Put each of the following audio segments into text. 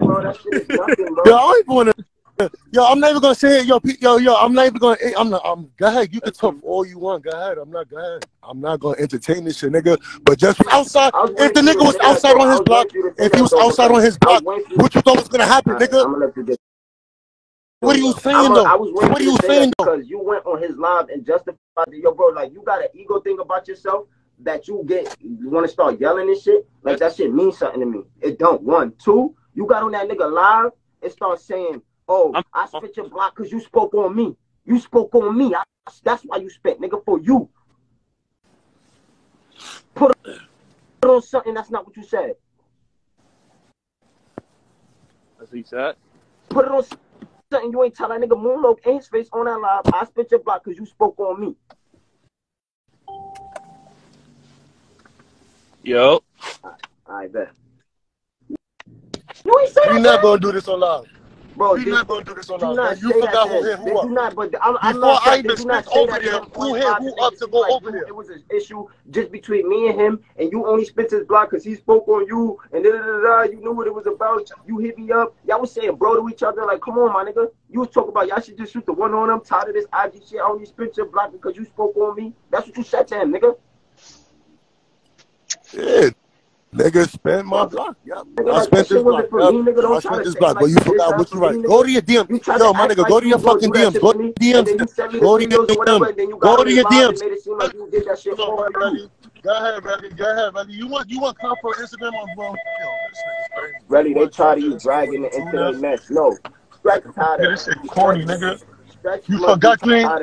Yo, I ain't going to. Yo, I'm never gonna say it. Yo, yo, yo, I'm not even gonna. Eh, I'm not. I'm. Go ahead. You can talk all you want. Go ahead. I'm not. Go ahead. I'm not gonna entertain this shit, nigga. But just outside, if the nigga was outside on his block, if he was outside on his block, what you thought was gonna happen, nigga? What are you saying though? I was what are you saying though? Because you went on his live and justified it. Yo, bro, like you got an ego thing about yourself that you get. You want to start yelling and shit. Like that shit means something to me. It don't. One, two. You got on that nigga live and start saying, "Oh, I spit your block because you spoke on me. You spoke on me. I, that's why you spit, nigga, for you." Put on something that's not what you said. That's what he said. Put it on something you ain't tell that nigga Moon Loc in his face on that live. I spit your block because you spoke on me. Yo. I, I bet. We're not gonna do this on live. Bro, we're not gonna do this on live. You forgot who hit who they up. Do not, but I'm, I'm not, I even speak over there, who hit who up to go like, over there? It was an issue just between me and him, and you only spent his block because he spoke on you, and da, da, da, da, you knew what it was about. You hit me up. Y'all was saying bro to each other, like, come on, my nigga. You was talking about y'all should just shoot the one on him. Tired of this IG shit. I only spent your block because you spoke on me. That's what you said to him, nigga. Yeah. Nigga spend my block. Yeah, I spent this block. Yep. I spent this block. But you forgot what you write. Go to your DMs. Yo, my nigga, go to your fucking DMs. Go to your DMs. Go to your DMs. Go to your DMs. Go ahead, ready? Go ahead, ready? You want you want comfort Instagram on bro? Ready? they try to you dragging the internet mess. No. This shit corny, nigga. You forgot me. I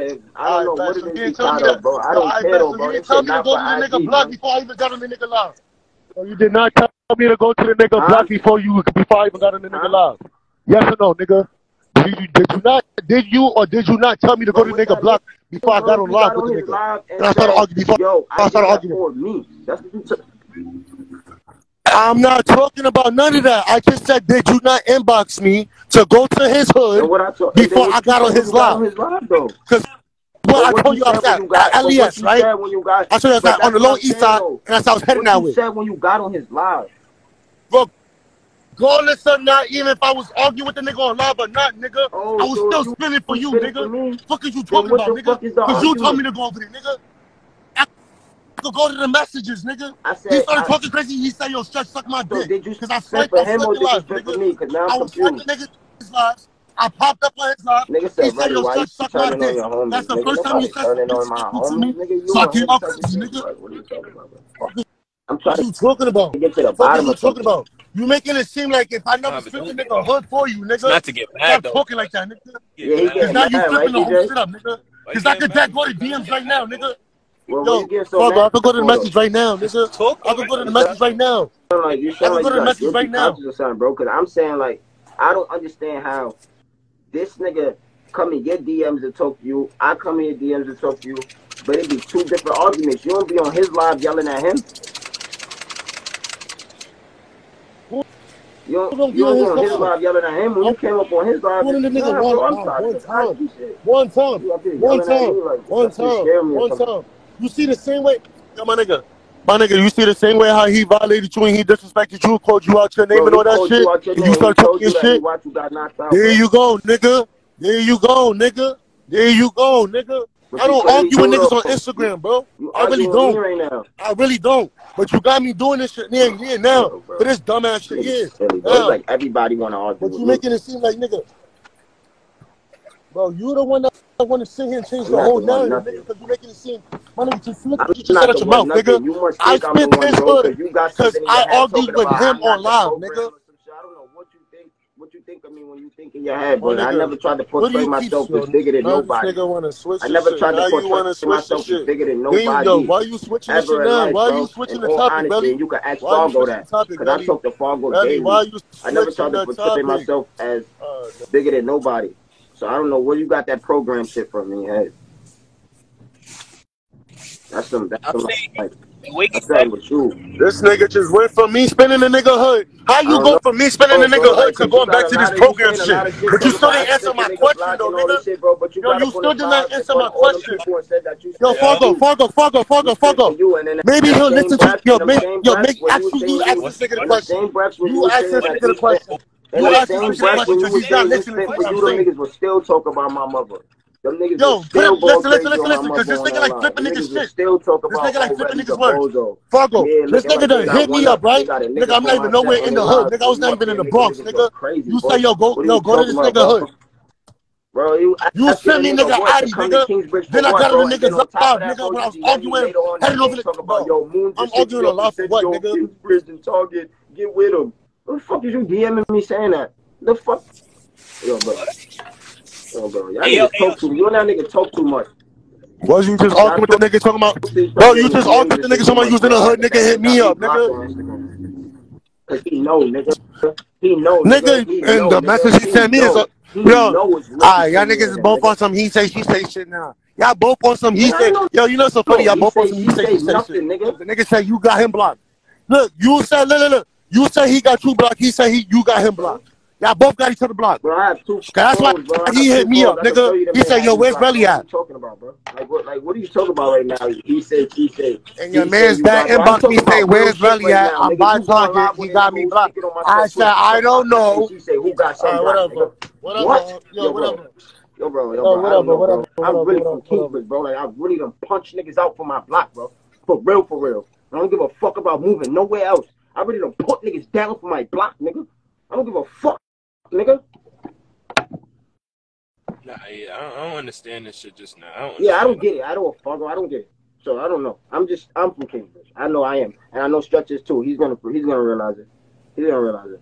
don't know what it is. Care, bro. You didn't tell me to go to the nigga block before I even got on the nigga live. You did not tell me to go to the nigga block before you before I even got on the nigga huh? live. Yes or no, nigga? Did you, did you not? Did you or did you not tell me to go to the nigga block before I got on live got with the nigga? And, and I started arguing before. Yo, I, I started arguing. I'm not talking about none of that. I just said, did you not inbox me to go to his hood I before I got on his live? Because I told you I was at, you right? I told you I was on the Lower East Side, and that's how I was heading that way. said when you got on his live? Bro, regardless or not, even if I was arguing with the nigga on live or not, nigga, oh, I was so still spinning for you, nigga. For fuck is you talking about, nigga? Because you told me to go over there, nigga. I go to the messages, nigga. I said, he started I, talking crazy. He said, yo, stretch, suck my dick. Because I said, for him or nigga. I was fucking niggas' lives. I popped up on his lap. Nigga said, he said, yo, suck, suck my dick. That's the nigga, first time you said something to me. Nigga, so I came up with you, nigga. What are you talking about? I'm trying what to you talking about? To get to the bottom what are you talking about? You making it seem like if I never nah, flipped a nigga hood for you, nigga. Not to get mad, though. Stop talking like that, nigga. Yeah, Because now you flipping the whole shit up, nigga. Because I can dead body DMs right now, nigga. Well, Yo, so brother, I could go to the message right now, nigga. I could go to the message right now. Like, you I could go to the message right now. Bro, because I'm saying, like, I don't understand how this nigga come in your DMs to talk to you. I come in your DMs to talk to you. But it'd be two different arguments. You don't be on his live yelling at him. You don't, you don't be on his, his live yelling at him when you came up on his live. Oh, one, time, one time, one time, one time, one time. You see the same way, yo, my nigga. My nigga, you see the same way how he violated you and he disrespected you, called you out your name Bro, and all that shit. You, and you start talking you shit. You there you go, nigga. There you go, nigga. There you go, nigga. I don't argue with niggas on Instagram, bro. I really don't. Right I really don't. But you got me doing this shit yeah, yeah, now. Bro, bro. For this dumbass shit, yeah. It's like everybody wanna argue. But you making it seem like nigga. Bro, you the one that I want to sit here and change the whole narrative, nigga, because you're making it seem. My nigga, just look you, just shut out your mouth, nigga. I spit this money because I argued with him on live, nigga. I do what you think. Of me when you think in your head, oh, But Oh, I never tried to portray myself as bigger than nobody. Nigga I never tried to portray myself as bigger than nobody. Yo, why you switching this shit now? Why are you switching the topic, belly? You can ask Fargo that because I talked to Fargo daily. I never tried to portray myself as oh, bigger than nobody. So I don't know where you got that program shit from in your. That's some. That's some saying, like, Wiggy said, this nigga just went from me spinning the nigga hood. How you go know. from me spinning the nigga hood to going back to this program shit? shit? But you still didn't answer my question, though, nigga. Shit, bro, you Yo, you still did not answer my question. Yo, Fargo, Fargo, Fargo, Fargo, Fargo. Maybe he'll listen to yo, yo, make actually you ask this nigga the question. You ask this nigga the question. I'm you, them saying. niggas will still talk about my mother. Them niggas Yo, still listen, listen, listen, listen, because this nigga like flipping niggas shit. still talk This nigga like flipping niggas' words. Fargo, this nigga done hit me up. up, right? Nigga, I'm not even nowhere in the hood. Nigga, I was You not even in the Bronx, nigga. crazy, You say, yo, go, yo, go to this nigga hood. Bro, you You asking a sent me nigga nigga what to Addy, nigga. Then I got the niggas on top of live, that, nigga, when I was arguing, later on that heading over the, bro. I'm arguing a lot for what, nigga? And Target. Get with him. What the fuck is you DMing me saying that? The fuck? Yo, bro. Yo, bro. Y'all Hey, yo, niggas hey, yo, talk too You and that nigga talk too much. Was you just arguing with the nigga talking about, talk to each bro, you just arguing with the nigga talking about you was in the hood, nigga hit me me up, nigga. Cause he know, nigga. He know, nigga. Nigga, He and know, the nigga. message he He sent me is, know. yo, know alright, y'all niggas is both on some he say, she say shit now. Y'all both on some he say, yo, you know so funny, y'all both on some he say, say she say shit. The nigga say you got him blocked. Look, you said, look, look, look. You say he got you blocked, he say he, you got him Bro, blocked. Y'all both got each other blocked. bro, I have two Okay, that's why bro. He hit me phones. up, I can show nigga. He said, yo, where's blocked, Relly bro. What at? you talking about, bro? Like what? Like what are you talking about right now? He said, she said. And your He said man's you dad got, bro. I'm me talking saying, where's shit Relly at? now, I'm nigga. by You Target. He got me who's blocked. speaking on my I said, I don't know. she say who got All some right, blocked, whatever. nigga? What? Uh, yo, Yo, bro. whatever. Yo, bro, yo, Yo, bro, I whatever, know, whatever, bro. I'm really whatever, from whatever. Kingsbridge, bro. Like, I really done punch niggas out for my block, bro. For real, for real. I don't give a fuck about moving nowhere else. I really done put niggas down for my block, nigga. I don't give a fuck, nigga. Nah, yeah, I don't, I don't understand this shit just now. I don't Yeah, I don't get it. I don't fuck. I don't get it. So I don't know. I'm just I'm from Kingsbridge. I know I am, and I know Stretch is too. He's gonna he's gonna realize it. He's gonna realize it.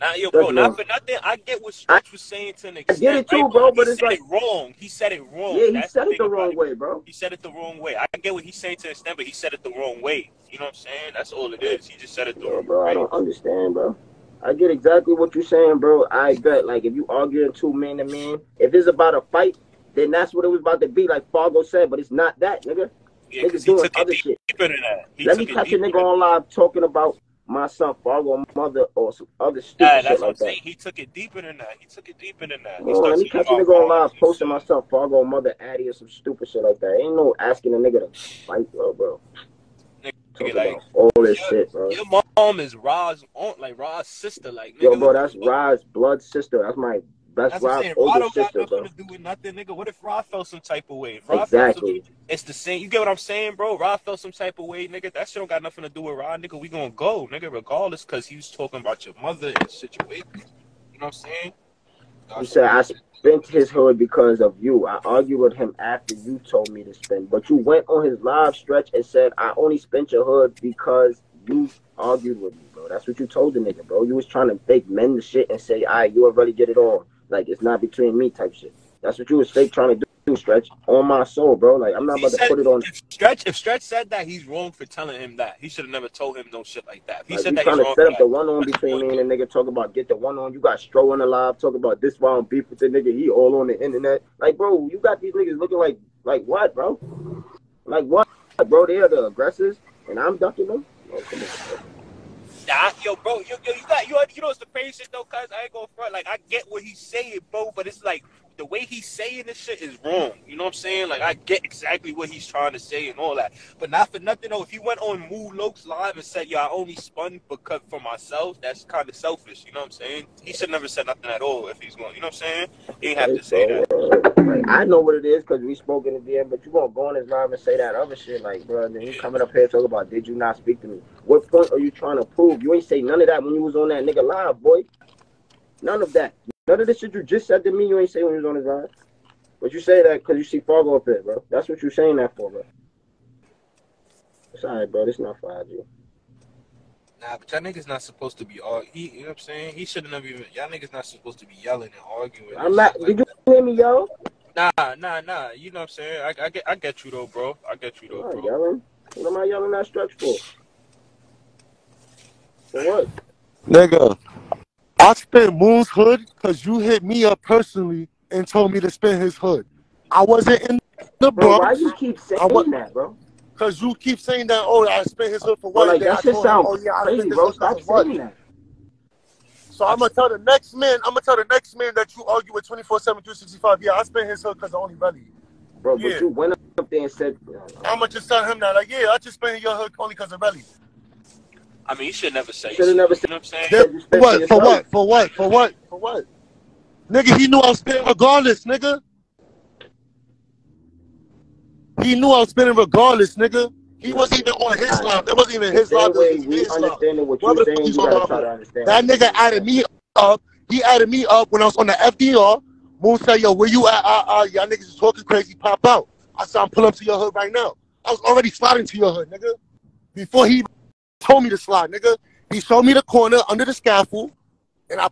Nah, yo, bro, not for nothing. I get what Stretch was saying to an extent. I get it right? too, But bro. he But it's said like, it wrong. He said it wrong. yeah, he That's said the it the wrong way, bro. He said it the wrong way. I get what he's saying to an extent, but he said it the wrong way. You know what I'm saying? That's all it is. He just said it the Yo, wrong bro, I don't understand, bro. I get exactly what you're saying, bro. I bet, like, if you arguing two man to man, if it's about a fight, then that's what it was about to be, like Fargo said. But it's not that, nigga. Yeah, Niggas he doing other shit. deeper than that. He Let me catch a nigga on live talking about my son Fargo mother or some other that. stupid shit That's what I'm like that. saying. He took it deeper than that. He took it deeper than that. He let me catch a nigga on live posting shit. my son Fargo mother Addy or some stupid shit like that. Ain't no asking a nigga to fight, bro, bro. Nigga, like, all this your, shit, bro. your mom is Ra's aunt, like Ra's sister. Like, Yo, bro, that's? Rod's blood sister. That's my that's That's Rod's saying. Rod don't got sister, nothing bro. to do with nothing, nigga. What if Rod felt some type of way? If Rod felt some, Exactly. it's the same. You get what I'm saying, bro? Rod felt some type of way, nigga. That shit don't got nothing to do with Rod, nigga. We gonna go, nigga, regardless, cause he was talking about your mother and situation. You know what I'm saying? You said I spent his hood because of you. I argued with him after you told me to spend, but you went on his live stretch and said I only spent your hood because you argued with me, bro. That's what you told the nigga, bro. You was trying to fake mend the shit and say, "I, you already get it on." Like it's not between me type shit. That's what you was fake trying to do, stretch on my soul, bro. Like I'm not He about to put it on. if Stretch if Stretch said that he's wrong for telling him that. He should have never told him no shit like that. If he Like said that he's trying to wrong set up the one on between me and the nigga. Talk about get the one on. You got Stro on the live. Talk about this why beef with the nigga. He all on the internet. Like bro, you got these niggas looking like like what, bro? Like what, bro? They are the aggressors, and I'm ducking them. Oh, come on, bro. Nah, yo, bro, yo, yo, you got, you, you know, it's the crazy shit though, cuz I ain't going front. Like, I get what he's saying, bro, but it's like the way he's saying this shit is wrong. You know what I'm saying? Like, I get exactly what he's trying to say and all that, but not for nothing though. If he went on Moon Loc's live and said, "Yo, I only spun because for myself," that's kind of selfish. You know what I'm saying? He should never said nothing at all if he's going. You know what I'm saying? He ain't have to say that. Like, I know what it is because we spoke in the DM, but you gonna go on his live and say that other shit, like, bro. Then you coming up here talking about did you not speak to me? What point are you trying to prove? You ain't say none of that when you was on that nigga live, boy. None of that. None of the shit you just said to me, you ain't say when you was on his live. But you say that because you see Fargo up there, bro. That's what you saying that for, bro. It's alright, bro. It's not 5G. Nah, but y'all niggas not supposed to be all. He, you know what I'm saying? He shouldn't have even. Y'all niggas not supposed to be yelling and arguing. I'm not. shit Did like you that. hear me, yo? Nah, nah, nah. You know what I'm saying? I, I get, I get you though, bro. I get you I'm though, bro. yelling. What am I yelling that stretch for? For what? Nigga, I spent Moon's hood because you hit me up personally and told me to spend his hood. I wasn't in the Bro, why Bronx you keep I wa- saying that, bro? because you keep saying that, oh, I spent his hood for Bro, what? like Then I that shit told him, sound oh, yeah, I crazy, spent this bro. hood because Stop of what? saying that. So I'm going to tell the next man, I'm going to tell the next man that you argue with 24 7, 365. Yeah, I spent his hood because I only Relly. Bro, Yeah. but you went up there and said, uh, I'm going to just tell him that, like, yeah, I just spent your hood only because of Relly. I mean, you should never say. Should have never You know what I'm saying? For what? For what? For what? For what? For what? Nigga, he knew I was spending regardless, nigga. He knew I was spending regardless, nigga. He wasn't even on his live. That wasn't even his live. same That way was we his understanding what you're saying, you gotta try to understand. That nigga added me up. He added me up when I was on the FDR. Moon said, yo, where you at? Uh, uh, y'all niggas is talking crazy. Pop out. I said, I'm pulling up to your hood right now. I was already sliding to your hood, nigga. Before he told me to slide, nigga. He showed me the corner under the scaffold, and I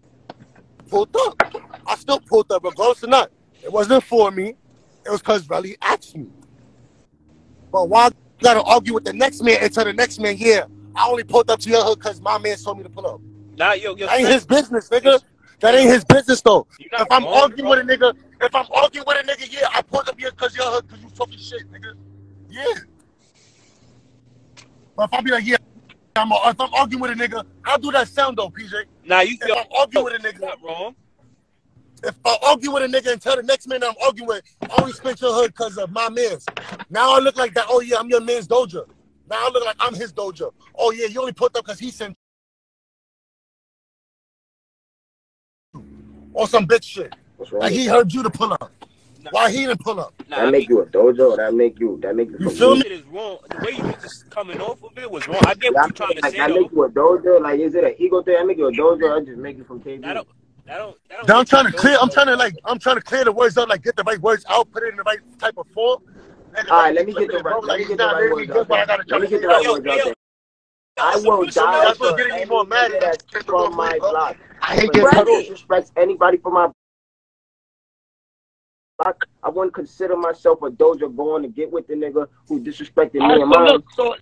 pulled up. I still pulled up, regardless or not. It wasn't for me. It was because Relly asked me. But why gotta argue with the next man and tell the next man, yeah, I only pulled up to your hood because my man told me to pull up. Nah, yo, yo, That ain't his business, nigga. That ain't his business though. If I'm wrong, arguing bro. with a nigga, if I'm arguing with a nigga, yeah, I pulled up here because your hood, because you fucking shit, nigga. Yeah. But if I be like, yeah, I'm, if I'm arguing with a nigga, how do that sound though, PJ? Nah, you If yo, I'm arguing with a nigga, not wrong. If I argue with a nigga and tell the next man that I'm arguing with, I only spent your hood because of my man's. Now I look like that. Oh yeah, I'm your man's doja. Now I look like I'm his doja. Oh yeah, you only put up because he sent. Or some bitch shit. What's wrong Like he heard you to pull up. Nah, Why he didn't pull up? nah, That I make mean, you a dojo. That make you. That make you. You from feel me. me? shit is wrong. The way you was just coming off of it was wrong. I get Yeah, what you're trying to like say that though. make you a dojo. Like is it an ego thing? I make you a dojo. I just make you from That KB. don't, that don't, that don't Now I'm trying to clear. I'm trying to like. I'm trying to clear the words up. Like get the right words out. Put it in the right type of form. All right, let me get the right. Let me get the right words out I there. gotta try Let me get the right words out. I will die That's for what's getting me more mad. nigga that's It's from my block. I hate If getting cut off. disrespects anybody from my block, I wouldn't consider myself a dojo going to get with the nigga who disrespected me right, and mine. look, so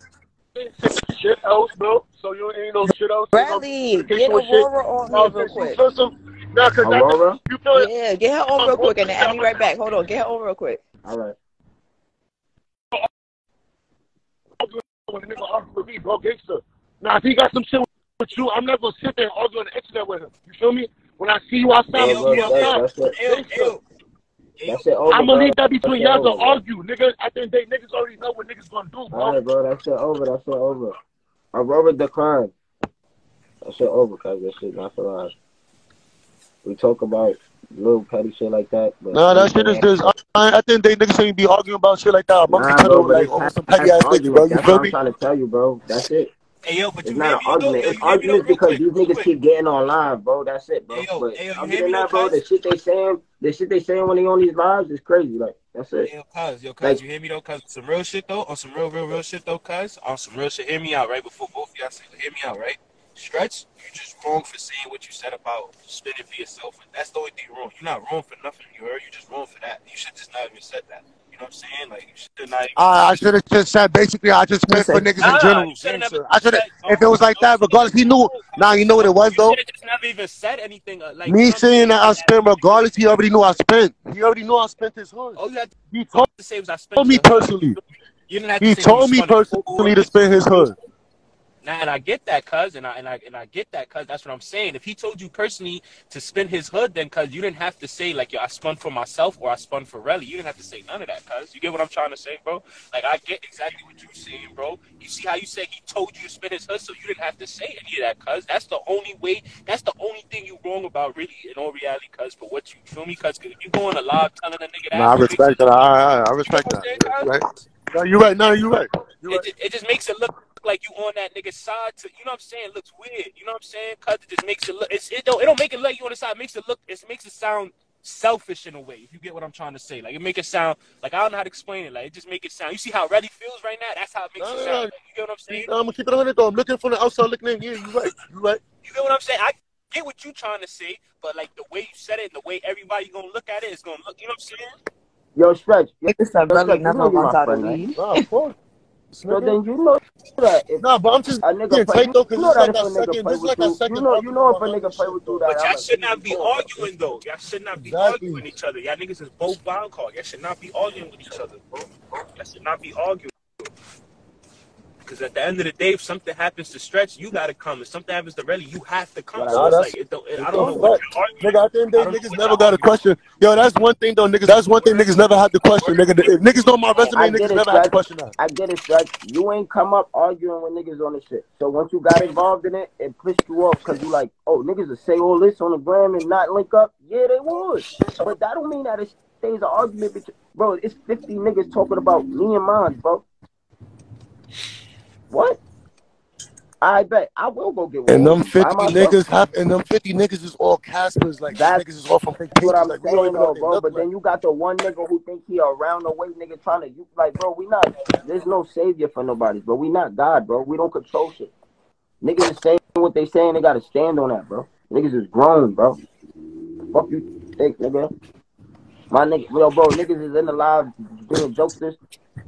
shit else, bro. So you ain't no shit else. Bradley, get with shit. Aurora on No, here real quick. Feel some, nah, cause after Aurora? you feel it, Yeah, get her on real quick and then I'll be right back. Hold on, get her on real quick. All right. when a nigga argue with me, bro, gangster. Now, if he got some shit with you, I'm not gonna sit there and argue on the internet with him. You feel me? When I see you outside, Hey, I yo, see you yo, That's, yo, outside. that's Gangster. That's it over, I'm gonna bro. leave that That's between it y'all to over, bro. argue, nigga. I think they niggas already know what niggas gonna do, All bro. right, bro. That's it over. That's it over. Aurora declined. That shit over, cuz that shit not for us. We talk about little petty shit like that, but Nah, that shit is anything just. I, I think they niggas shouldn't be arguing about shit like that amongst Nah, each other, bro, like it's over some petty ass things, bro. You feel what I'm trying to tell you, bro. That's it. hey, yo, but It's you not an argument. Yo, It's you hear me arguments because quick, these niggas quick. keep getting online, bro. That's it, bro. Hey, yo, But hey, yo, you other than that, bro, the shit they saying, the shit they saying when they on these lives is crazy. Like that's it. Yo, cuz, yo, cuz, Like you hear me though? Cuz, some real shit though, on some real, real, real shit though, cuz, on some real shit. Hear me out, right? Before both of y'all say, hear me out, right? Stretch, you just wrong for saying what you said about spinning for yourself. And that's the only thing wrong. You're not wrong for nothing. You heard? You just wrong for that. You should just not even said that. You know what I'm saying? Like you should not even. I, I should have just said basically I just meant for niggas in Nah, general. you should have never gangster. I should have if it was like that, regardless. He knew. Nah, you know what it was though. should have just never even said anything. Uh, like you know Me what I'm saying? saying that I spent regardless, he already knew I spent. He already knew I spent his hood. All you had He told to say was I spent told me personally. You didn't have to He say told me personally to spend his hood. Nah, and I get that, cuz, and I and I and I get that, cuz. That's what I'm saying. If he told you personally to spin his hood, then cuz you didn't have to say like, yo, I spun for myself or I spun for Relly. You didn't have to say none of that, cuz. You get what I'm trying to say, bro? Like I get exactly what you're saying, bro. You see how you say he told you to spin his hood, so you didn't have to say any of that, cuz. That's the only way. That's the only thing you wrong about, really, in all reality, cuz. For what you feel me, cuz. If you going alive telling a nigga that, Nah, I respect that. I, I, I you know respect that. saying, right? No, you're right. No, you right. You It, right. it just makes it look like you on that nigga's side. To you know what I'm saying? It looks weird. You know what I'm saying? Cause it just makes it look. It's, it don't. It don't make it look you on the side. It makes it look. It makes it sound selfish in a way. If you get what I'm trying to say, like it make it sound like I don't know how to explain it. Like it just make it sound. You see how Reddy feels right now? That's how it makes No, it no, sound. no. Like, you get what I'm saying? I'm gonna keep it on it though. I'm looking from the outside looking in. Yeah, you right. You right. You get what I'm saying? I get what you trying to say, but like the way you said it, and the way everybody gonna look at it is gonna look. You know what I'm saying? yo, stretch. Yo, This stuff stretch. really You not know you on my side of friend. Nah, of course. So Nigga. then you know that if Nah, but I'm just a getting nigga play, tight you though, cause know it's that like if a nigga second. play This is with like that you, second you know, you know if a nigga other play with you though. But y'all I'm should not be arguing though. Y'all should not be Exactly. arguing each other. Y'all niggas is both wild card. Y'all should not be arguing with each other, bro. Y'all should not be arguing. Because at the end of the day, if something happens to Stretch, you gotta come. If something happens to Relly, you have to come. Nah, So it's like it don't, it, I don't know what you're. Nigga, at the end of the day, niggas never got a question. Yo, that's one thing though, niggas. That's one thing niggas never had to question, nigga. If niggas know my oh, resume, niggas it, never had to question that. I get it, Stretch. You ain't come up arguing with niggas on the shit. So once you got involved in it, it pissed you off because you like, oh, niggas will say all this on the gram and not link up. Yeah, they would. But that don't mean that it stays an argument between. Bro, it's 50 niggas talking about me and mine, bro. What? I bet. I will go get one. And them 50 niggas have, and them 50 niggas is all Caspers. Like, That's niggas is all from fake what I'm Like, saying, though, bro. But like. then you got the one nigga who think he around the way nigga trying to you like, bro. We not. There's no savior for nobody, bro. We not God, bro. We don't control shit. Niggas is saying what they saying. They gotta stand on that, bro. Niggas is grown, bro. Fuck you, think, nigga. My nigga, yo, bro. Niggas is in the live doing jokesters.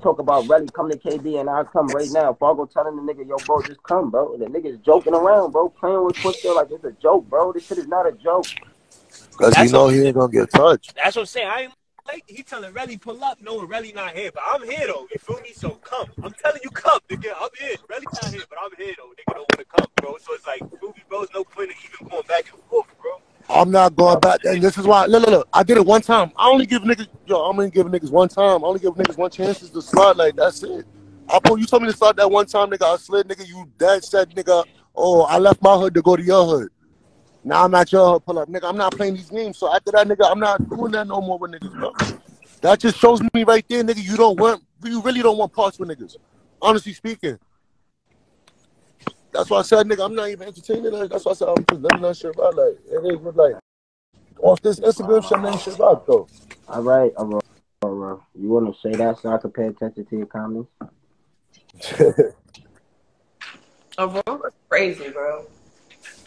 Talk about ready, come to KB and I'll come right now. Fargo telling the nigga, yo, bro, just come, bro. And the niggas joking around, bro, playing with Twister like it's a joke, bro. This shit is not a joke. Because he know what- he ain't gonna get touched. That's what I'm saying. I ain't like he telling Relly pull up, knowing Relly not here, but I'm here though. You feel me? So come. I'm telling you, come, nigga. I'm here. Relly not here, but I'm here though. Nigga don't want to come, bro. So it's like, feel me, bro? There's no point in even going back and forth, bro. I'm not going back. And this is why. Look, look, look. I did it one time. I only give niggas. Yo, I'm gonna give niggas one time. I only give niggas one chances to slide. Like that's it. I pull. You told me to slide that one time, nigga. I slid, nigga. You dead said, nigga. Oh, I left my hood to go to your hood. Now I'm at your hood. Pull up, nigga. I'm not playing these games. So after that, nigga, I'm not doing that no more with niggas, bro. That just shows me right there, nigga. You don't want. You really don't want parts with niggas. Honestly speaking. That's why I said, nigga, I'm not even entertaining that. That's why I said I'm just letting that shit ride. Like it is what, like off this Instagram shit, man, shit rock though. All right, all right, all right. You want to say that so I can pay attention to your comments? Oh, bro, that's crazy, bro.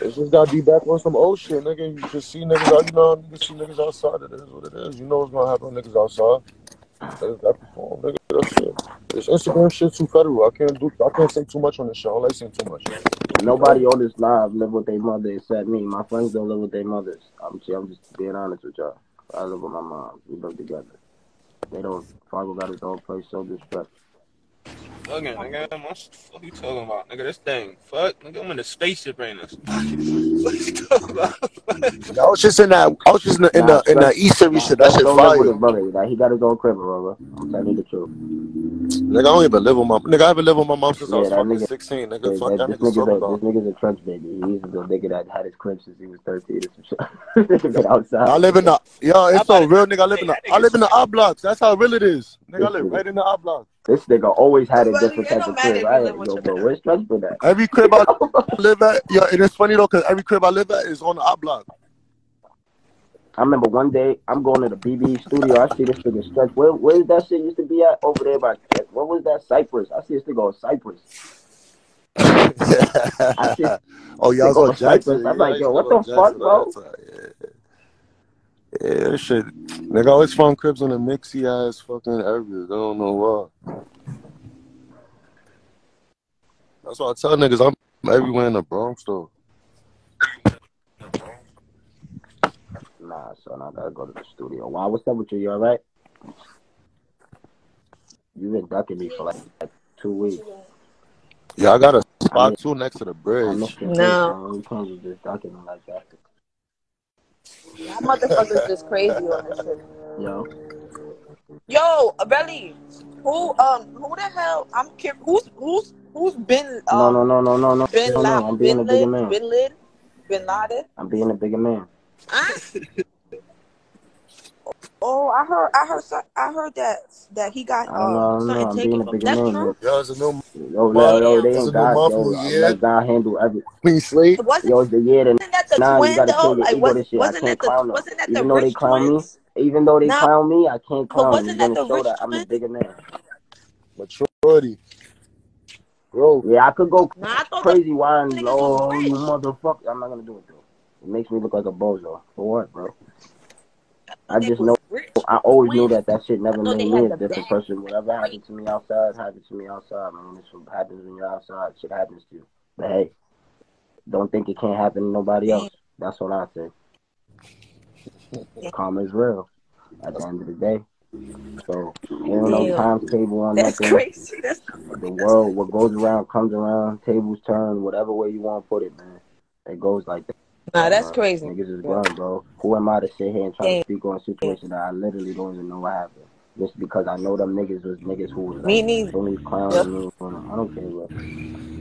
It's just gotta be back on some old shit, nigga. You just see niggas out, you know, you see niggas outside. It is what it is. You know what's gonna happen niggas outside. Perform, nigga. That's it. This Instagram shit too federal. I can't do. I can't say too much on this show. I like saying too much. Nobody on this live live with their mother except me. My friends don't live with their mothers. I'm, I'm just being honest with y'all. I live with my mom. We live together. They don't. Fargo got his own place. So disrespect. Again, nigga, what the fuck you talking about, nigga? This thing, fuck, nigga, I'm in the spaceship right now. what you talking about? I was just in that. I was just in the in the, in the E series shit. That shit don't with fire. his brother. Like, he got his own crib, brother. I'm telling you. Nigga, I don't even live with my nigga. I haven't lived with my mom since I Yeah, was that fucking nigga- 16. Nigga, Yeah, fuck that, that this, nigga's nigga's a, this nigga's a trench baby. He's the nigga that had his crib since he was 13 or some shit. Outside. I live in the yo. It's I'm so real, nigga. I live in the I live in the nigga's- I blocks. That's how real it is. Nigga, I live right in the I blocks. This nigga always had a Well, different type of crib. I live ain't with yo, bro. parents. Where's Stretch for that? Every crib I live at, yeah, and it's funny though, cause every crib I live at is on the I block. I remember one day I'm going to the BB studio. I see this nigga Stretch. Where where's that shit used to be at over there by what was that Cypress? I see this nigga on Cypress. I see oh, y'all was Nigga on on Jackson. Cypress. I'm Yeah, like, yo, what the fuck, bro? All the time, Yeah, yeah that shit. Nigga I always found cribs on the mixy ass fucking areas. I don't know why. That's why I tell niggas I'm everywhere in the Bronx though. Nah, son, I gotta go to the studio. Why? What's up with you? You alright? You've been ducking me for like, like two weeks. Yeah, I got a spot miss- too next to the bridge. No. face, man. You can't be just ducking like that. That motherfucker's just crazy on this shit. Yo, Yo, Belly, who um who the hell? I'm curious. Who's who's who's been no, um no, no, no, no, no, been no, la- no. I'm being been a bigger man. been lid been Laden? I'm being a bigger man. Huh? oh, I heard I heard I heard that that he got I don't know, um don't something I'm taken being a from. bigger That's true. Yo, it's a new Yo, yo, yo, they it's a ain't new God, yo. for I year. Let God handle every. clean slate. Yo, it's the year that the nah. You gotta though? your Like ego. was This shit. I wasn't can't that the clown them. wasn't that the Even though they rich clown me, even though they No, clown me, I can't clown them. wasn't You're that gonna the show rich that I'm a bigger man. Maturity. Bro. Yeah, I could go Nah, I crazy whining. niggas was Oh, you motherfucker! I'm not gonna do it though. It makes me look like a bozo. For what, bro? I I just know. rich I always knew that that shit never made me had a different person. Whatever happened to me outside, happened to me outside, man. This what happens when you're outside. Shit happens to you. But hey, don't think it can't happen to nobody else. That's what I say. Karma is real. At the end of the day, So ain't no Damn. timetable on That's nothing. crazy. That's The world, what goes around comes around. Tables turn, whatever way you want to put it, man. It goes like that. nah, that's bro. crazy. Niggas is grown, bro. Who am I to sit here and try to speak on a situation that I literally don't even know what happened? Just because I know them niggas was niggas who was Me like, neither. don't clowns Yep. me. I don't care, bro.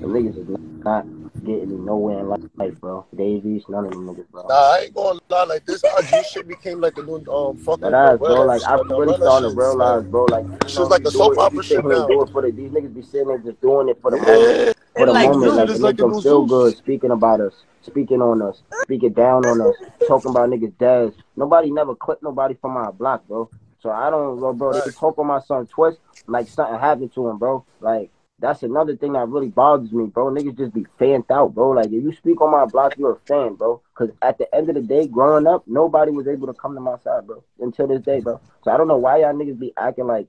The niggas is not getting me nowhere in life, bro. Davies, none of them niggas, bro. Nah, I ain't gonna lie. Like this IG shit became like a new um fucking. But that's, bro, umbrella like, I the really umbrella starting to shit, realize, bro, like, even Shit's though like you a soap opera shit now. do it for the, these niggas be sitting there just doing it for the moment. For the like moment, Zeus. like, Zeus. to make like them feel good, speaking about us, speaking on us, speaking down on us, talking about niggas' dads. Nobody never clipped nobody from our block, bro. So I don't, bro, bro, they Right. talk on my son Twist like something happened to him, bro. Like, that's another thing that really bothers me, bro. Niggas just be fanned out, bro. Like, if you speak on my block, you're a fan, bro. Because at the end of the day, growing up, nobody was able to come to my side, bro, until this day, bro. So I don't know why y'all niggas be acting like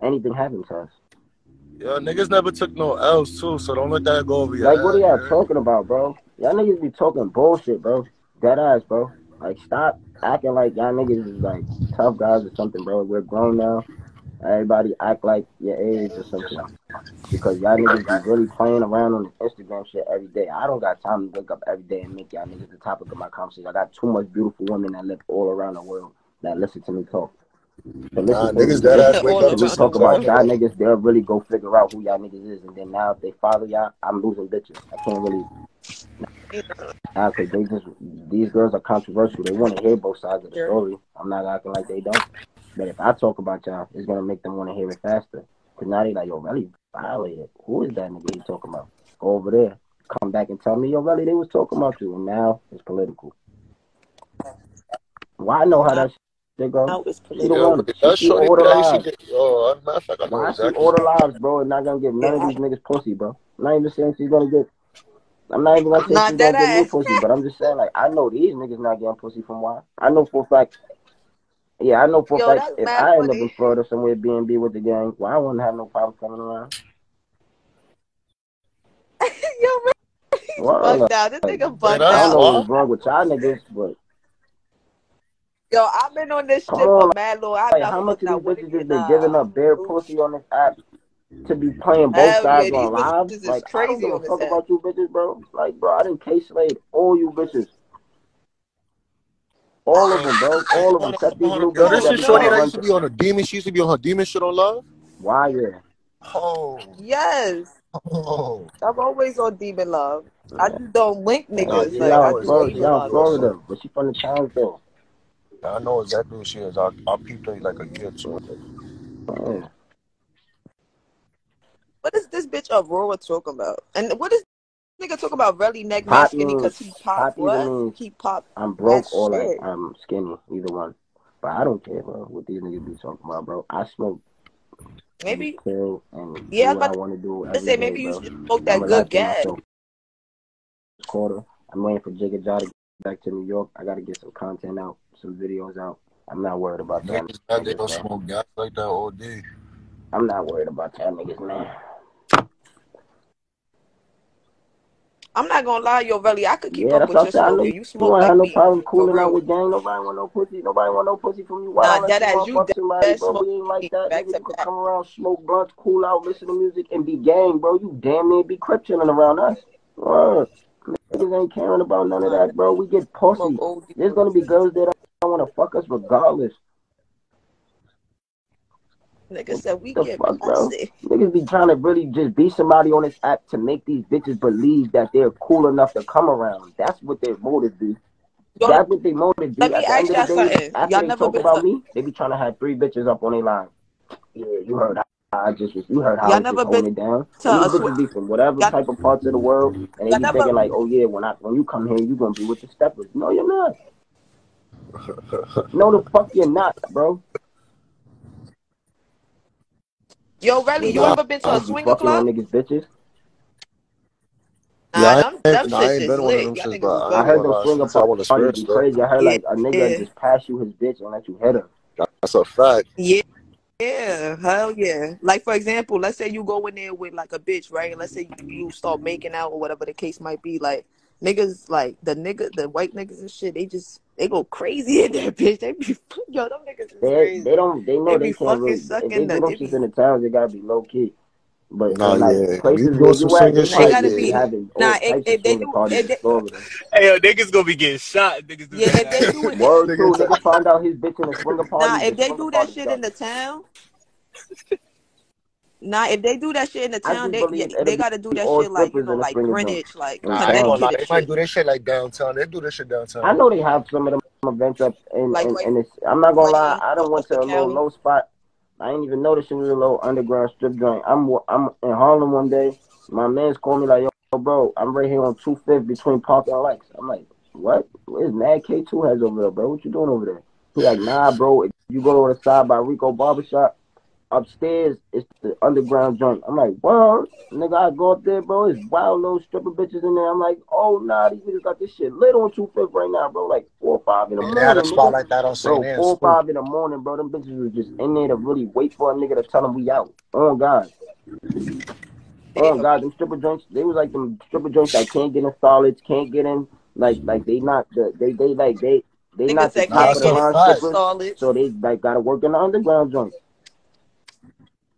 anything happened to us. Yo, niggas never took no L's too, so don't let that go over your Like, what are y'all man. talking about, bro? Y'all niggas be talking bullshit, bro. Dead ass, bro. Like, stop acting like y'all niggas is like tough guys or something, bro. We're grown now. Everybody act like your age or something. Because y'all niggas be really playing around on this Instagram shit every day. I don't got time to wake up every day and make y'all niggas the topic of my conversation. I got too much beautiful women that live all around the world that listen to me talk. So Nah, listen niggas me, dead ass listen wake All up to to me around some talk about y'all niggas. They'll really go figure out who y'all niggas is. And then now if they follow y'all, I'm losing bitches. I can't really Nah, cause they just these girls are controversial. They want to hear both sides of the Sure. story. I'm not acting like they don't. But if I talk about y'all, it's gonna make them want to hear it faster. Cause now they like, yo, really violated. Who is that nigga he talking about? Go over there, come back and tell me, yo, really they was talking about you, and now it's political. Well, I know how that shit go. Now it's She political. Yo, one. but She that see shorty all the that used to lives. get yo, as a matter of fact, I know Why I see exactly. all the lives, bro, and not gonna give none of Yeah. these niggas pussy, bro. I'm not even saying she's gonna get. I'm not even gonna say Not she's gonna get me pussy, but I'm just saying like I know these niggas not getting pussy from why. I know for a fact. Yeah, I know for a fact if I end up in. Florida somewhere B and B with the gang, well, I wouldn't have no problem coming around. Yo, man, he's Well, bugged out. This nigga Yeah, bugged I don't know what's wrong with y'all niggas, but Yo, I've been on this come shit for mad long. I've like how much fucked of these out with a bitches kid. just been giving up bare pussy on this app to be playing both Hell sides yeah, these on live? bitches is Like I don't crazy give a fuck about you bitches, bro. Like bro, I didn't case slave all you bitches. All of them, bro. All of them. Hold on, Except these hold new on. Yo, bitches this Oh that is be trying shorty to that used to be on her demon. She used to be on her demon shit on love. Why, yeah. Oh, Yes. oh. I'm always on demon love. I just don't link niggas. she yeah, Like I I out know in do Florida. exactly She demon what out you in love. are. That's Florida, but she from the towns though. I know exactly who she is. I I peeped her like a year or two. Yeah. What is this bitch Aurora talking about? And what is this nigga talking about? Really neck man Pop skinny because he popped pop what? means He pop I'm broke or like. I'm skinny, either one. But I don't care, bro. What these niggas be talking about, bro. I smoke Maybe kill and yeah, I do was what I want to do every say day, maybe you should smoke that good relaxing gas. quarter. I'm waiting for Jigga Jaw to get back to New York. I gotta get some content out, some videos out. I'm not worried about that Niggas they don't smoke gas like that all day. I'm not worried about that niggas, man. I'm not gonna lie, yo, really, I could keep Yeah, up with your. I smoking. you smoke won't have no problem cooling out with gang. Nobody want no pussy. Nobody want no pussy from you. Why Nah, that you ass, you motherfuck somebody, bro? smoke We ain't like that, back nigga. You back. come around, smoke blunts, cool out, listen to music, and be gang, bro. You damn near be crip chilling around us. Word. Niggas ain't caring about none of that, bro. We get pussy. There's gonna be girls that don't want to fuck us regardless. Nigga said we The get fuck, bro? pussy. Niggas be trying to really just be somebody on this app to make these bitches believe that they're cool enough to come around. That's what their motive be. Yo, That's what they motive let be. me At the end ask y'all something. after Y'all they never talk been about to me, they be trying to have three bitches up on their line. Yeah, you heard how I just was. You heard how I y'all was just never holding been it down. to And a these sw- bitches be from whatever y'all, type of parts of the world, and they y'all be never thinking like, oh yeah, when I when you come here, you gonna be with the steppers. No, you're not. No, the fuck you're not, bro. Yo, really, you Nah, ever been to a swinger club? niggas bitches. yeah, Nah, I them ain't, them nah, I ain't been one of them shits, but I I ain't good. heard them lie. swinger Since I want to parties spirits be crazy. I heard Yeah, like a nigga yeah, just pass you his bitch and let you hit her. that's a fact. yeah, yeah. Hell yeah. Like for example, let's say you go in there with like a bitch, right? And let's say you start making out or whatever the case might be. Like niggas like the nigga, the white niggas and shit. They just they go crazy in that bitch. They be yo, them niggas is They crazy. they don't they know They they, be can't fucking really if sucking they do the- them they shits be- in the towns, they gotta be low key. But Nah, oh, like yeah. places You where some you at, swinging they shit, might gotta be be- Nah, if- if they do- if they- all over them. Hey, yo, niggas gonna be getting shot. Niggas do Yeah, that. if they do it, Word Niggas true, find out his bitch in a swinger party. Nah, if they do that shit in the town. Nah, if they do that shit in the town, they believe they, gotta do that shit like you know, like. Greenwich, like Nah, Nah, I ain't gonna lie. Connecticut They might do this shit like downtown. They do this shit downtown. I know they have some of them events up in, Like, in, like- in this. I'm not gonna lie, I don't went to a Western little County. low spot. I didn't even know this shit was a little underground strip joint. I'm I'm in Harlem one day. My man's called me like, yo, bro, I'm right here on two fifth between Park and Lex. I'm like, what? Where's Mad K two has over there, bro? What you doing over there? He like, nah, bro. If you go to the side by Rico Barbershop, upstairs it's the underground joint. I'm like, well, nigga, I go up there, bro. It's wild little stripper bitches in there. I'm like, oh nah, these niggas got this shit lit on two fifth right now, bro. Like four or five in the Yeah, morning. they had a nigga. spot like that on St. Bro, four or five in the morning, bro. Them bitches was just in there to really wait for a nigga to tell them we out. Oh God. Oh God, them stripper joints, they was like them stripper joints that can't get in solids, can't get in like like they not the they they like they they Niggas not the that top of the line it strippers. solid. So they like gotta work in the underground joints.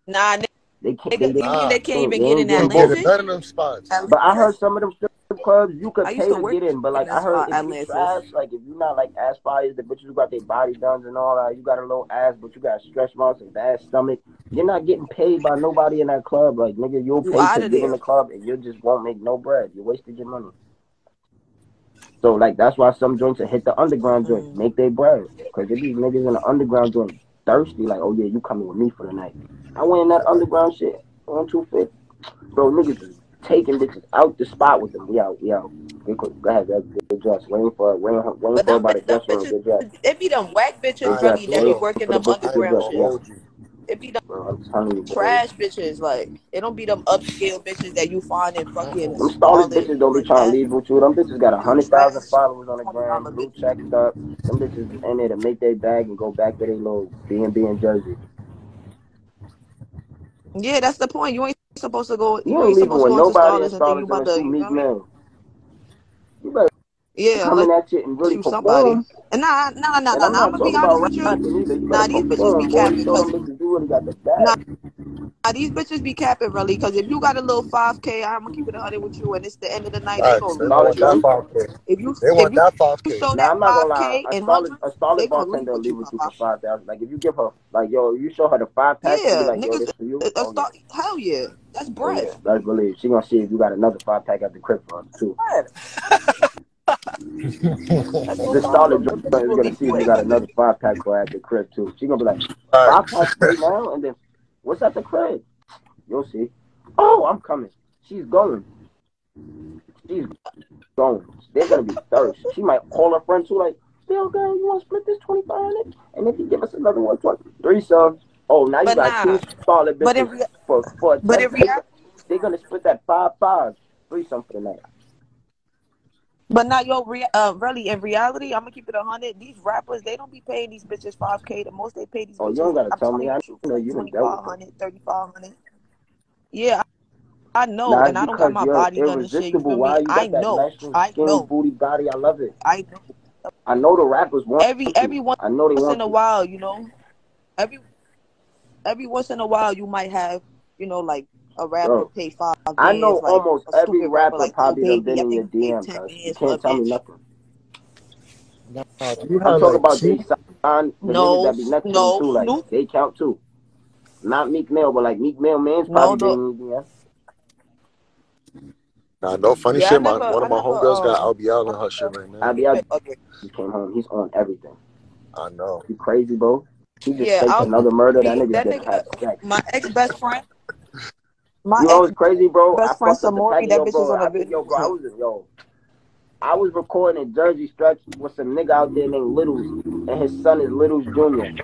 Nah, They can't nigga, they, they, mean they can't even get in getting that They get both. none of them spots. But I heard some of them strip clubs you could pay to to get in, but like in I heard this, if you Atlantis. trash, like if you not like ass fires, the bitches who got their body done and all that, you got a little ass, but you got stretch marks and bad stomach. You're not getting paid by nobody in that club. Like nigga, you'll pay out to of get in the club and you just won't make no bread. You wasted your money. So like that's why some joints hit the underground joint, Mm. make their bread. Cause if these niggas in the underground joint thirsty, like, oh yeah, you coming with me for the night. I went in that underground shit on two fifth. Bro, niggas is taking bitches out the spot with them. We out, we out. Good, quick. Go ahead, get, get dressed. Waiting for waiting, waiting But for her them, by the bitch- them dress room. Get dressed. bitches, it be them whack bitches, Get I really, that be working the them bitches to get I ain't underground dressed. Yeah. shit. hold you. It be them Bro, I'm you, boy. trash bitches, like it don't be them upscale bitches that you find in fucking Them starless bitches don't be trying to leave with you. Them bitches got a You hundred trash thousand followers on the twenty gram, dollar blue checked up. Them bitches in there to make their bag and go back to their little B and B in Jersey. Yeah, that's the point. You ain't supposed to go. You You ain't leaving supposed to go into nobody in and think about to. you know what I mean? man. You better Yeah, come in unless that and really you somebody. And nah, nah, nah, And nah, I'm nah. I'm gonna be honest with you. either. You Nah, better these bitches be perform, boy. capping because really got nah, these bitches be capping really because if you got a little five k, I'm gonna keep it hundred with you, and it's the end of the night, they Facts. gonna They want that 5K. If you They if want you that 5K. show Nah, that I'm not gonna five lie. k A in solid, hundreds, a they solid gonna leave bartender will with leave you with for you for five. five thousand. Like if you give her, like yo, you show her the five pack, she be Yeah, like, yo, niggas, this for you. a, a Oh yeah, star, hell yeah, that's oh yeah, that's believe. She gonna see if you got another five pack at the crib for her too. Bread. That's no The solid problem. Them joint bitches is gonna see if you got another five pack for her at the crib too. She gonna be like, five Facts. packs right now, and then what's at the crib? You'll see. Oh, I'm coming. She's going. She's going. They're gonna be thirst. She might call her friend too, like, still girl, you wanna split this twenty five hundred? And if you give us another one twenty three subs, oh now you But got two nah, solid but in bitches for for but ten in pack. reality. They're gonna split that five five. Three some for the night. But now, yo, rea- uh, really, in reality, I'm gonna keep it a hundred. These rappers, they don't be paying these bitches five k. The most they pay these Oh, you don't gotta I'm tell me. I know you done twenty dealt five with them. hundred, thirty five hundred. Yeah, I, I know, Nah, and I don't got my body done and shit. You feel me? you I know, I know, booty body? I love it. I know. I know the rappers want Every every once I know they want in a while, you know, every every once in a while, you might have, you know, like a rapper Bro, pay five I know like almost a every rapper rapper like probably done been in your think DM. You bands for a can't tell me nothing. Nah, you I'm had talking about they two. sign the No, that be next to them no, too. Like Snoop, they count too. Not Meek Mill, but like Meek Mill man's no, probably been no. in your DM. Nah, no funny Yeah, I shit. My never, one of my never, homegirls got um, LBL I in her shit right now. I be out. that. He came home. He's on everything. I know. You crazy, bro? He just Yeah, faked I'll another murder. That nigga that just nigga. had sex. My ex best friend, my You know what's crazy, bro? I friend fucked up the Samori. That bitch bro. on a video yo, bro, I was, yo, I was recording in Jersey Stretch with some nigga out there named Littles, and his son is Littles Jr.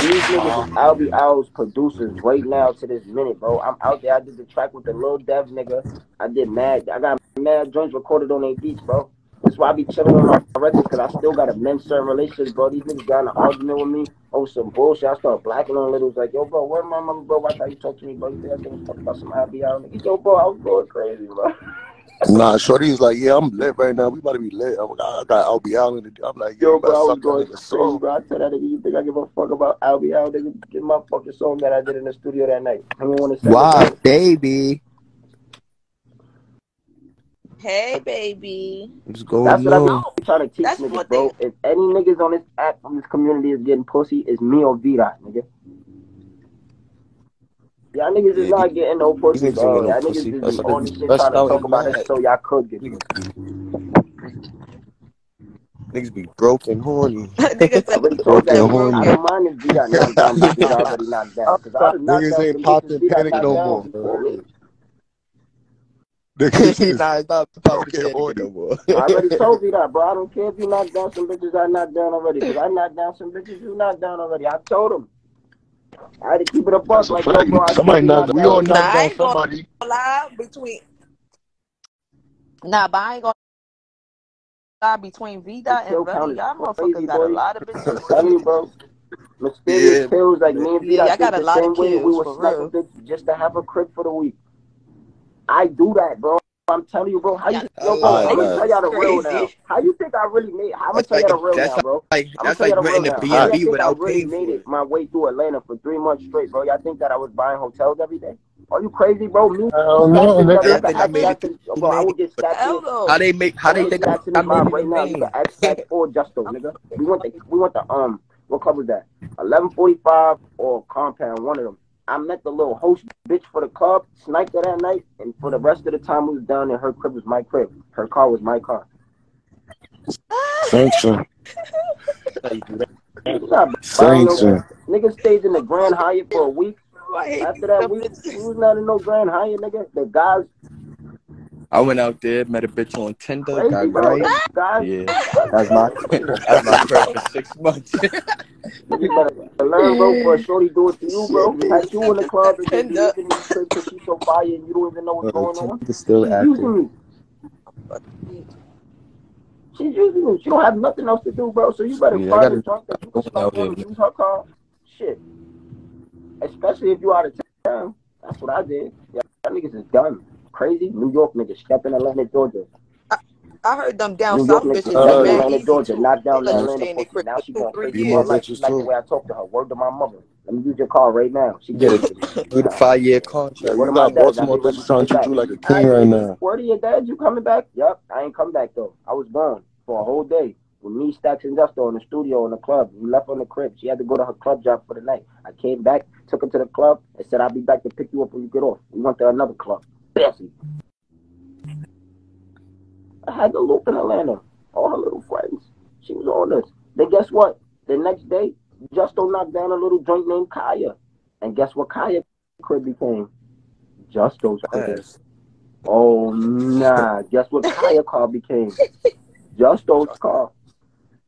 These niggas is. Albie Owl's producers right now to this minute, bro. I'm out there. I did the track with the Lil Dev nigga. I did mad. I got mad joints recorded on their beats, bro. That's why I be chilling on my records, because I still got a men's certain relationships, bro. These niggas got in an argument with me over some bullshit. I start blacking on Littles, like, yo, bro, where my mama, bro? Watch how you talk to me, bro. You think I give a fuck about some Albie Owl? Nigga, yo, bro, I was going crazy, bro. Nah, Shorty was like, yeah, I'm lit right now. We about to be lit. I'm, I got Albie Allen. to do- I'm like, yo, Yo, bro, I was going crazy, soul. bro. I tell that nigga, you think I give a fuck about Albie Al, nigga? Get my fucking song that I did in the studio that night. I don't want to say Wow, it. baby. Hey, baby. What's going That's what I on? be trying to teach That's niggas, what bro. If any niggas on this app from this community is getting pussy, it's me or Vida, nigga. Y'all niggas is not getting no pussy, niggas bro. Y'all niggas pussy. just That's on this shit trying to talk they about it so y'all could get Niggas pussy. Niggas be broken, horny. Nigga I said, already told that Broken, I horny. don't mind if Vida knocked down, but Vida already knocked down. Cause I was knocked Niggas ain't some popping panic no more, bro. Me. Niggas is nah, it's not broken popping panic horny. no more. I already told you that, bro. I don't care if you knock down some bitches I knocked down already. Cause I knocked down some bitches you knocked down already. I told him. I had to keep it a buck. That's Like, yo, fact. bro, I Somebody see you knocked. knocked We all down. nah, knocked I down ain't gonna somebody. lie between. Nah, but I ain't gonna lie between Vida The and kill count Y'all motherfuckers got a lot of bitches. telling you, bro. Mysterious Yeah, kills like me and Yeah, Vida y'all got a lot of way we kills would for real. just to have a crib for the week. I do that, bro. I'm telling you, bro. How you, Yeah, yo, bro? Oh, I'm gonna tell y'all the real now. How you think I really made? I'm gonna tell y'all the real that's now, bro. like I'm that's like y'all the renting a now. How y'all B&B think I really paying made for it it. my way through Atlanta for three months straight, bro? Y'all think that I was buying hotels every day? Are you crazy, bro? Me, Hell no, stacks in How y'all y'all nigga. can think I ask made it through bro. I Maine? would get stacks in Hell his How they make how I they would think get in I his made it right now. You can ask stacks or Justo, nigga. We want the we want the um what club was that? Eleven forty five or compound, one of them. I met the little host bitch for the club, sniped her that night, and for the rest of the time we was down there, her crib was my crib. Her car was my car. Sanction. Niggas not buying no Sanction. niggas stayed in the Grand Hyatt for a week. After that dumb week, bitches. we was not in no Grand Hyatt, nigga. The guys I went out there, met a bitch on Tinder, crazy, got bro. right. The guys, Yeah, that's my that's my crib for six months. Niggas better learn, bro, for a shorty do it to you, bro. Had you in the club and just Tinder. living in because she's so fire and you don't even know what's Bro, going on. Tinder's still She's active. using me. She's using me. She don't have nothing else to do, bro. So you better Yeah, find a gotta that you can out on use her car. Shit. Especially if you out of town. That's what I did. Yeah, that niggas is done. Crazy. New York niggas stepping Atlanta, Georgia. I heard them down New south York bitches Uh, be Atlanta, Georgia. too. Knock They down the let you Atlanta stay in their pussy. crib Now she going three crazy Be my for life. years. She bitches like the way I talk to her. Word to my mother. Let me use your car right now. She Get a it three to five year contract. Yo, Word you got Baltimore they bitches trying to treat you like a I king right now. word to your dad, you coming back? Yup. I ain't come back though. I was gone for a whole day. With me, Stacks, and Justo in the studio in the club. We left on the crib. She had to go to her club job for the night. I came back, took her to the club, and said I'll be back to pick you up when you get off. We went to another club. Bessie. I had the loop in Atlanta. All her little friends. She was on us. Then guess what? The next day, Justo knocked down a little joint named Kaya. And guess what Kaya crib became? Justo's crib. Ass. Oh nah. Guess what Kaya car became? Justo's car.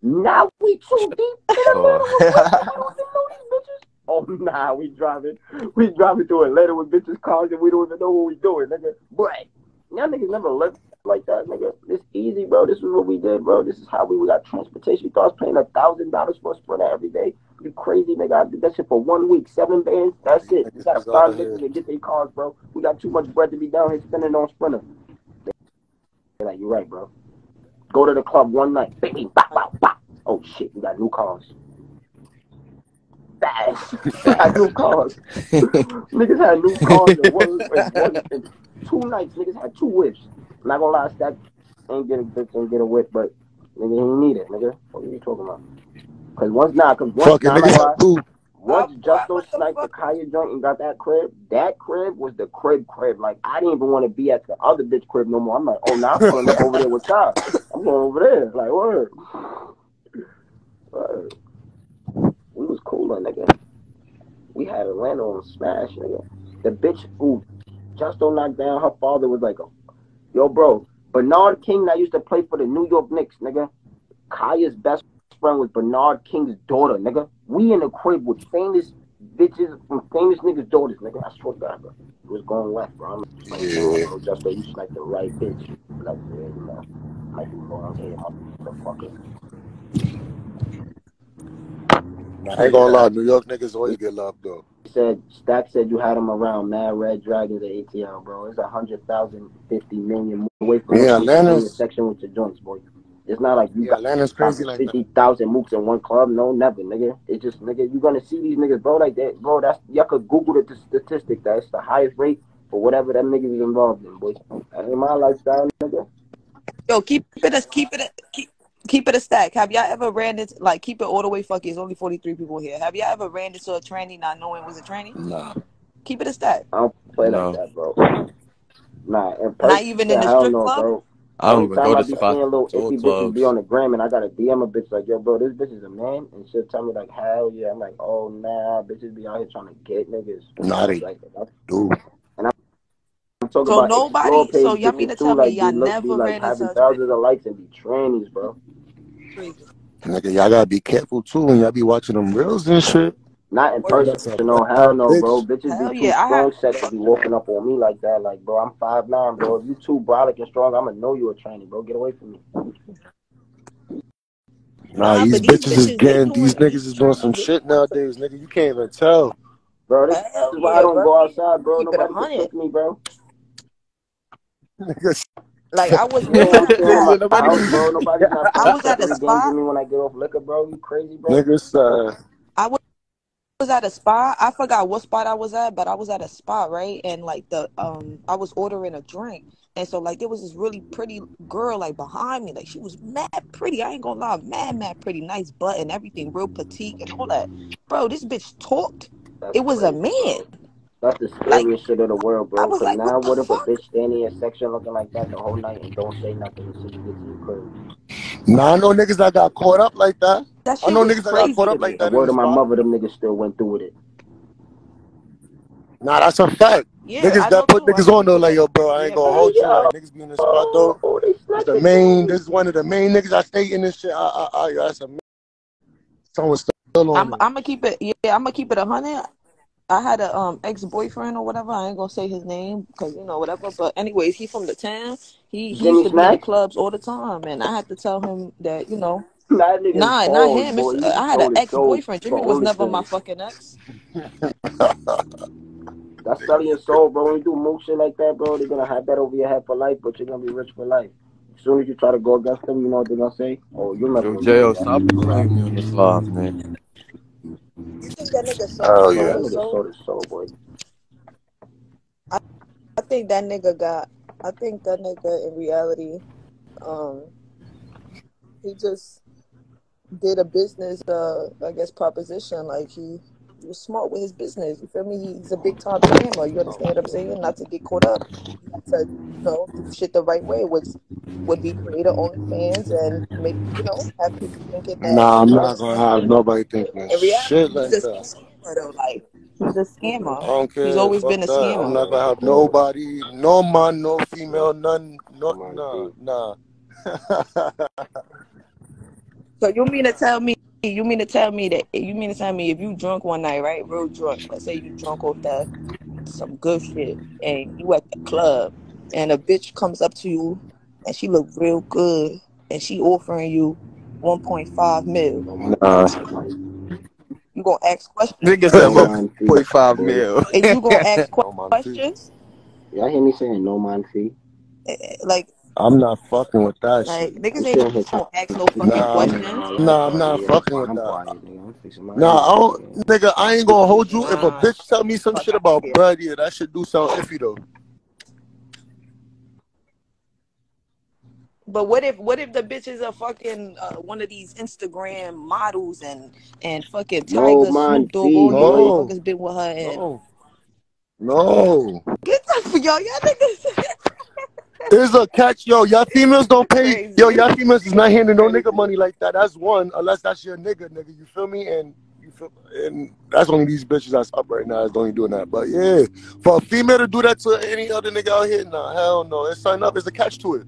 Now we too deep in Atlanta oh. with bitches. We don't even know these bitches. Oh nah, we driving. We driving through Atlanta with bitches cars and we don't even know what we doing, nigga. But y'all niggas never lived like that, nigga. This easy, bro. This is what we did, bro. This is how we, we got transportation. We thought I was paying a thousand dollars for a sprinter every day. You crazy, nigga. I did that shit for one week. Seven bands. That's it. We gotta Niggas out find here. bitches and get their cars, bro. We got too much bread to be down here spending on sprinter. They're like, you're right, bro. Go to the club one night. Bing, bow, bow, bow. Oh shit, we got new cars. We got new cars. niggas had new cars in one, in one in two nights. Niggas had two whips. I'm not gonna lie, Stack ain't get a bitch and get a whip, but nigga he ain't need it, nigga. What are you talking about? Cause once nah, cause once Fucking nah, niggas like, once Justo what the sniped the? Kaya joint and got that crib, that crib was the crib crib. Like I didn't even want to be at the other bitch crib no more. I'm like, oh now I'm going over there with y'all. I'm going over there. Like word. Word. Was cooler, nigga. We had Atlanta on smash, nigga. The bitch who Justo knocked down, her father was like, yo, bro, Bernard King that used to play for the New York Knicks, nigga. Kaya's best friend was Bernard King's daughter, nigga. We in the crib with famous bitches from famous niggas' daughters, nigga. I swear to God, bro. It was going left, bro. I'm like, Yeah. bro, Justo, you sniped the right bitch. Like, yeah, you know, might be long hair, motherfucker. Nah, I ain't gonna lie, New York niggas always get love though. He said Stack said you had him around mad red dragons at ATL, bro. It's a hundred thousand, fifty million away from Yeah, us. You in the Atlanta's section with your joints, boy. It's not like you yeah, got Atlanta's crazy like fifty thousand mooks in one club. No, never, nigga. It's just nigga, you gonna see these niggas, bro, like that, bro. That's y'all could Google the statistic. That's the highest rate for whatever that nigga is involved in, boy. That ain't my lifestyle, nigga. Yo, keep it a keep it a, keep keep it a stack. Have y'all ever ran into like keep it all the way fuck It's only forty three people here. Have y'all ever ran into a tranny not knowing it was a tranny? Nah. Keep it a stack. I don't play No. like that, bro. Nah, in Not even in the hell strip no, club? bro. I don't Every even time go I to be spots. seeing little It's all iffy bitches be on the gram, and I got a DM a bitch like, yo, bro, this bitch is a man, and she'll tell me like, hell yeah. I'm like, oh nah, bitches be out here trying to get niggas. Nah, they Like, I'm do. talking So about nobody- so y'all mean bitches to too, tell me like, y'all never be like ran into having a thousands of likes and be trannies, bro. Crazy. Nigga, y'all gotta be careful too when y'all be watching them reels and shit. Not in person, That's a no, hell no, bitch. bro. Bitches Hell be too yeah, strong have- set to be walking up on me like that. Like, bro, I'm five nine, bro. If you too brolic and strong, I'ma know you a tranny, bro. Get away from me. Nah, Nah, these but these bitches is bitches, they getting these niggas is doing some shit nowadays, nigga. You can't even tell. Bro, this Hell is why yeah, I don't bro. go outside, bro. Keep it a Nobody can me, bro. Niggas- Like I was You know what I'm saying? Nigga, My nobody house, can- bro. Not I was at a fucking spot. me when I get off liquor, bro. You crazy, bro? Niggas, uh, I was was at a spot. I forgot what spot I was at, but I was at a spot, right? And like the um I was ordering a drink. And so like there was this really pretty girl like behind me. Like she was mad pretty. I ain't gonna lie, mad, mad pretty, nice butt and everything, real petite and all that. Bro, this bitch talked. That's It was a man. Bro. That's the Like scariest shit of the world, bro. was Cause like, now, what what if a bitch standing in a section looking like that the whole night and don't say nothing until you get to your crib? nah, I know niggas that got caught up like that. That I know was niggas that got caught up like that in word of my spot. mother, them niggas still went through with it. Nah, that's a fact. Yeah, niggas I that put niggas know on though, like yo, bro, I ain't Yeah, gonna bro. hold you. Like niggas be in the spot though. Oh, they It's the main. This is one of the main niggas I stay in this shit. I, I, I, yo, that's a. Someone's still on I'm, I'm gonna keep it. Yeah, I'm gonna keep it a hundred. I had a um ex boyfriend or whatever. I ain't gonna say his name because you know whatever. But anyways, he from the town. He he used to be in the clubs all the time, and I had to tell him that you know, That nigga nah, not him. boy. I had an ex boyfriend. Jimmy was never my fucking ex. That's selling your soul, bro. When you do move shit like that, bro, they're gonna have that over your head for life, but you're gonna be rich for life. As soon as you try to go against them, you know what they're gonna say? Oh, you're not Yo, gonna J.O., do that. stop playing me on this live, man. You think that nigga Oh, yeah. That his soul? sold soul, boy. I think that nigga got. I think that nigga in reality, um, he just did a business, uh, I guess proposition. Like he, he was smart with his business. You feel me? He's a big time scammer. You understand what I'm saying? Not to get caught up. He had to, you know, shit the right way, which would be create a OnlyFans and maybe you know have people thinking that. Nah, I'm not gonna have nobody thinking in reality, shit like he's a that. scammer though. Like he's a I scammer. I don't care. He's always Fuck been a that. I'm not gonna have nobody, no man, no female, none, no, Come on, nah, nah. So you mean to tell me? You mean to tell me that you mean to tell me if you drunk one night, right, real drunk. Let's say you drunk off that some good shit, and you at the club, and a bitch comes up to you, and she look real good, and she offering you one point five mil. No man, Nah. You gonna ask questions? Nigga no said What? man fee, 1.5 mil. Is you gonna ask que- No questions? Y'all hear me saying no man fee? Eh, eh, Like, I'm not fucking with that like shit. niggas ain't sitting gonna ask no fucking Nah, questions. Nah, nah, I'm not quiet. fucking with I'm that. quiet, nigga. I'm fixing my Nah, I don't, nigga, I ain't gonna hold you. If a bitch tell me some fuck shit about here. bread, yeah, that shit do sound iffy though. But what if what if the bitches are fucking uh, one of these Instagram models and and fucking No Tiger, man Snoop Dogg, fee, all. No, motherfuckers been with her and no, no. get the y'all y'all niggas There's a catch, yo. Y'all females don't pay, yo. Y'all females is not handing no nigga money like that. That's one, unless that's your nigga, nigga. You feel me? And you feel, and that's only these bitches that's up right now is only doing that. But yeah, for a female to do that to any other nigga out here, nah, hell no. It's sign up. There's a catch to it.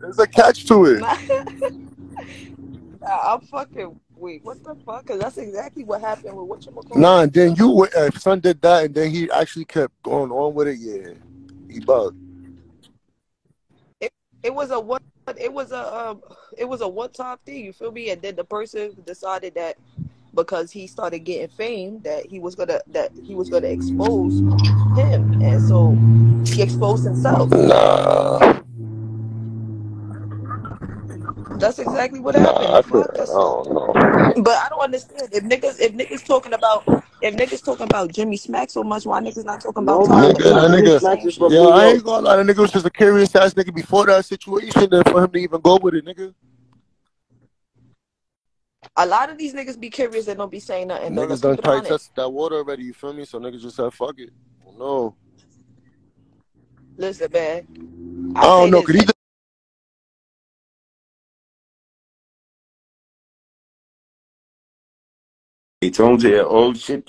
There's a catch to it. Nah, I'm fucking weak. What the fuck? Cause that's exactly what happened with what you Nah, and then you, if son did that, and then he actually kept going on with it, yeah, he bugged. It was a what it was a um it was a one time thing you feel me and then the person decided that because he started getting fame that he was gonna that he was gonna expose him, and so he exposed himself. Nah, That's exactly what nah, I happened. feel, Fuck, I don't know. But I don't understand if niggas if niggas talking about if niggas talking about Jimmy Smack so much, why niggas not talking about No, Tyler? Nigga, that Tyler did the nigga, Smack same is shit. from yeah, I ain't gonna lie, that nigga was just a curious ass nigga before that situation than for him to even go with it, nigga. A lot of these niggas be curious and don't be saying nothing though. Niggas Let's done keep tried honest. tested that water already, you feel me? So niggas just said, fuck it. Oh, no. Listen, man. I I don't know, could cause He told you, oh shit,